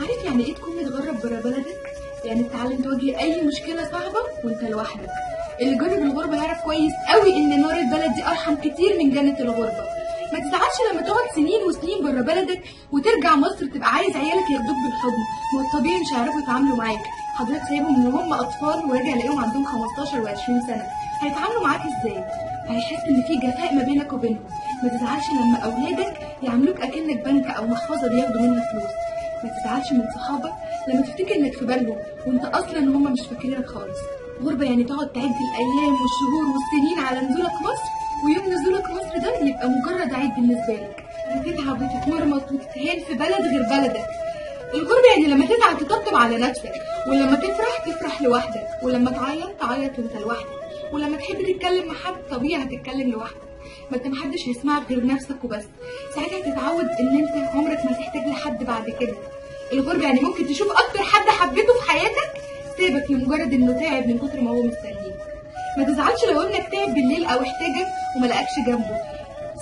عارف يعني إيه تكون متغرب برا بلدك؟ يعني تتعلم تواجه أي مشكلة صعبة وأنت لوحدك. اللي جرب الغربة يعرف كويس قوي إن نار البلد دي أرحم كتير من جنة الغربة. ما تزعلش لما تقعد سنين وسنين بره بلدك وترجع مصر تبقى عايز عيالك ياخدوك بالحضن ما الطبيعي مش هيعرفوا يتعاملوا معاك. حضرتك سايبهم من هم أطفال وراجع الاقيهم عندهم 15 و20 سنة. هيتعاملوا معاك إزاي؟ هيحس إن في جفاء ما بينك وبينهم. ما تزعلش لما أولادك يعاملوك أكنك بنك أو محفظة بياخدوا منها فلوس. ما تزعلش من صحابك؟ لما تفتكر إنك في بالهم وأنت أصلا هم مش فاكرينك خالص. غربة يعني تقعد تعد الأيام والشهور والسنين على نزولك مصر ويوم نزولك مصر ده يبقى مجرد عيد بالنسبة لك. هتتعب وتتمرمط وتتهان في بلد غير بلدك. الغربة يعني لما تزعل تطبطب على نفسك ولما تفرح تفرح لوحدك ولما تعيط تعيط وأنت لوحدك ولما تحب تتكلم مع حد طبيعي هتتكلم لوحدك. ما انت محدش هيسمعك غير نفسك وبس. ساعتها تتعود إن أنت عمرك ما تحتاج لحد بعد كده. الغربة يعني ممكن تشوف أكتر حد حبيته في حياتك؟ سيبك لمجرد إنه تعب من كتر ما هو مستنيك ما تزعلش لو ابنك تعب بالليل أو احتاجك وما لقاكش جنبه.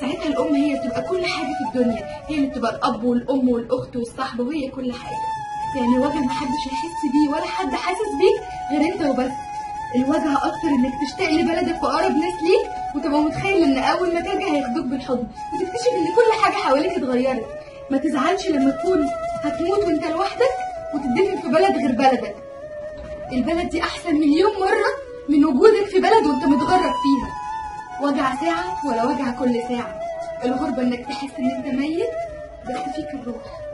ساعتها الأم هي بتبقى كل حاجة في الدنيا. هي اللي بتبقى الأب والأم والأخت والصاحبه وهي كل حاجة. يعني وجع محدش هيحس بيه ولا حد حاسس بيك غير أنت وبس. الوجع أكتر إنك تشتاق لبلدك وأقرب ناس ليك وتبقى متخيل إن أول ما ترجع هياخدوك بالحضن وتكتشف إن كل حاجة حواليك اتغيرت. ما تزعلش لما تكون هتموت وأنت لوحدك وتدفن في بلد غير بلدك. البلد دي أحسن مليون مرة من وجودك في بلد وأنت متغرب فيها. وجع ساعة ولا وجع كل ساعة. الغربة إنك تحس إن أنت ميت بس فيك الروح.